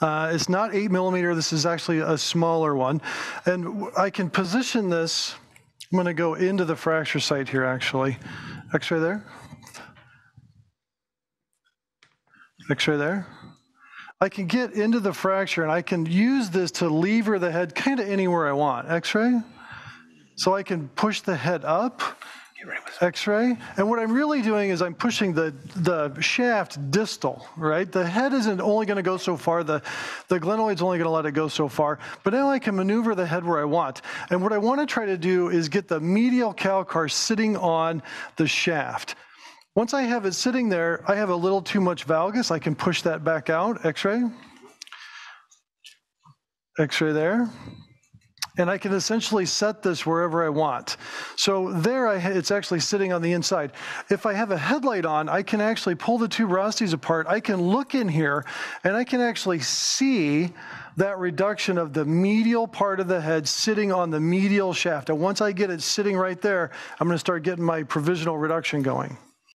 Uh, it's not eight millimeter. This is actually a smaller one. And I can position this. I'm going to go into the fracture site here, actually. X-ray there. X-ray there. I can get into the fracture and I can use this to lever the head kind of anywhere I want. X-ray. So I can push the head up, X-ray. And what I'm really doing is I'm pushing the, the shaft distal, right? The head isn't only going to go so far. The, the glenoid's only going to let it go so far. But now I can maneuver the head where I want. And what I want to try to do is get the medial calcar sitting on the shaft. Once I have it sitting there, I have a little too much valgus. I can push that back out, x-ray. X-ray there. And I can essentially set this wherever I want. So there, I, it's actually sitting on the inside. If I have a headlight on, I can actually pull the tuberosities apart. I can look in here, and I can actually see that reduction of the medial part of the head sitting on the medial shaft. And once I get it sitting right there, I'm going to start getting my provisional reduction going.